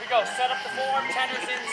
We go. Set up the form. Tenors in.